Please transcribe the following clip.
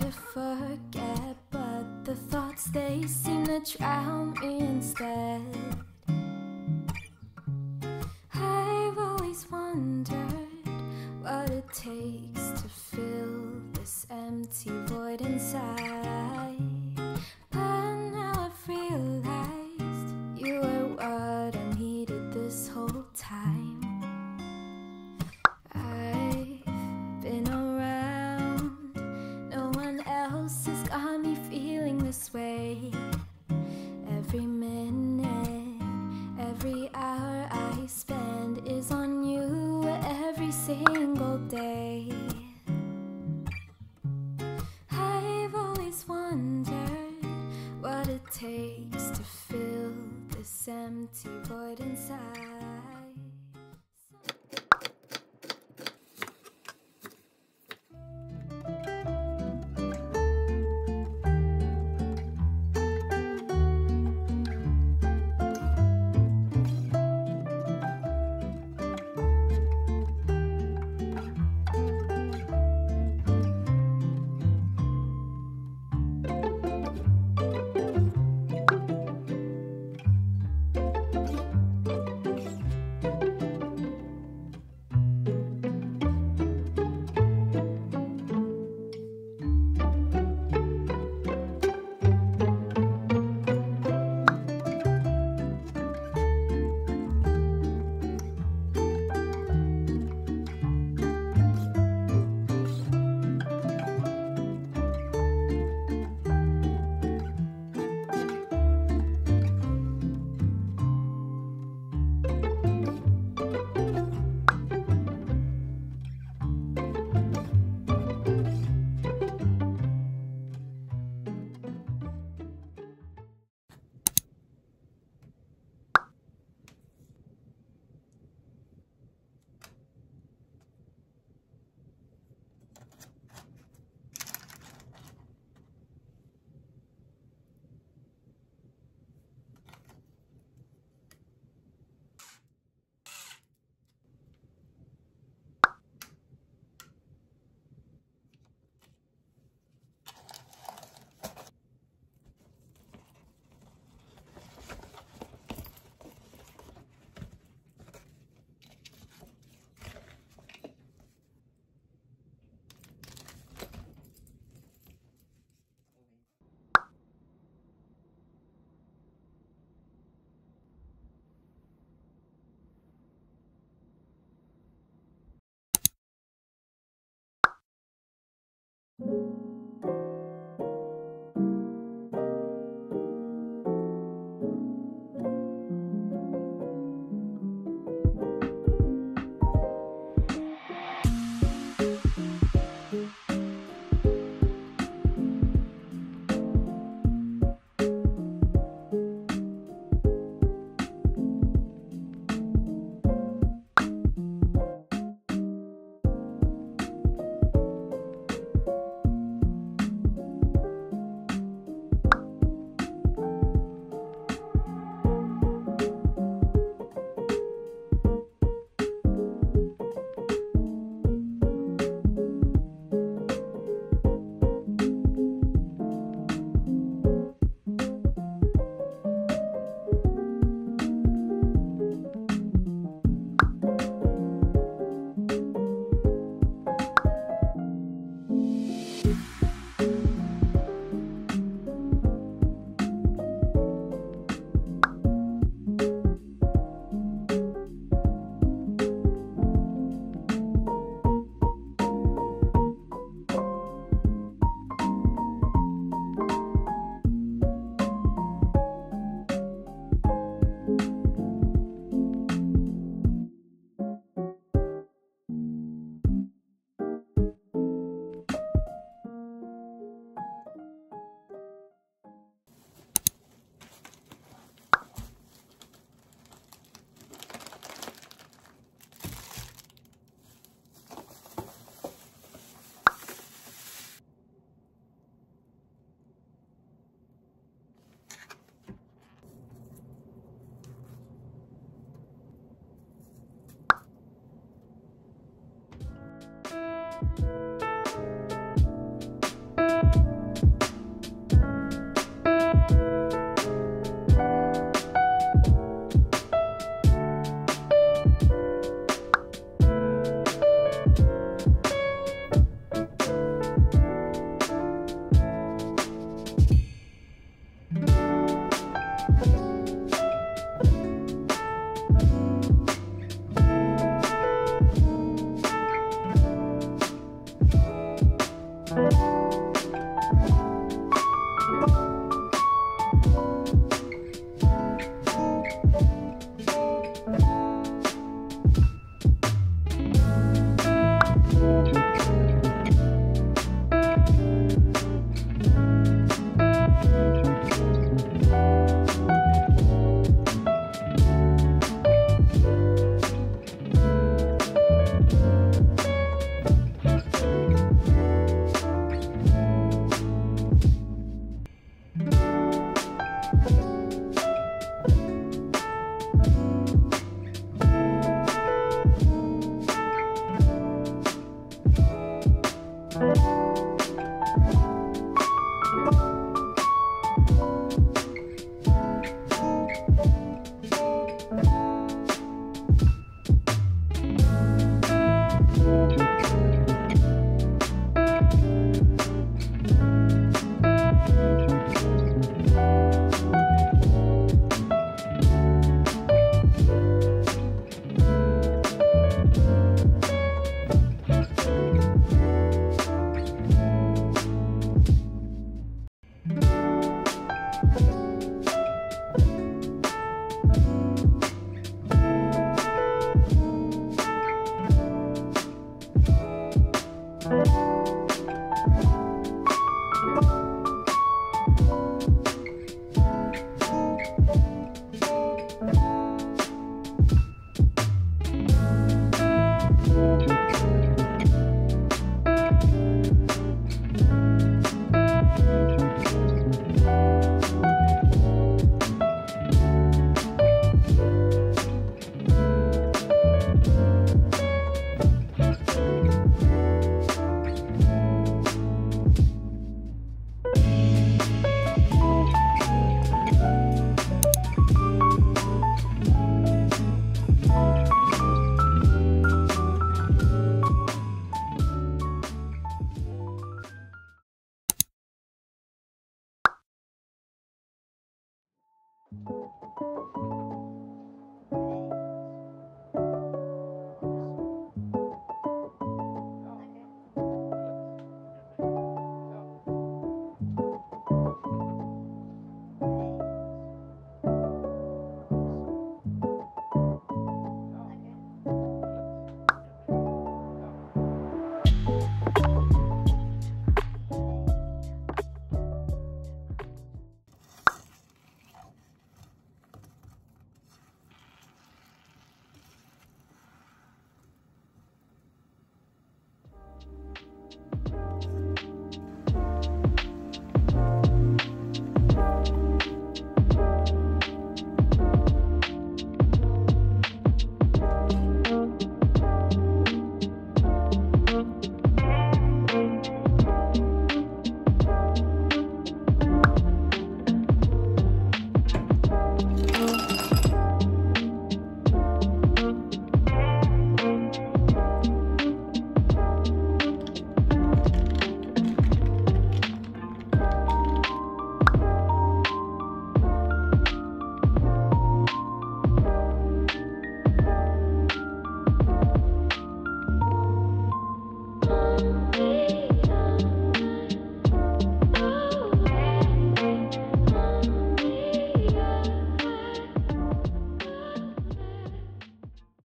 to forget, but the thoughts they seem to drown instead. I've always wondered what it takes to fill this empty void inside. Hour I spend is on you every single day. I've always wondered what it takes to fill this empty void inside. Bye.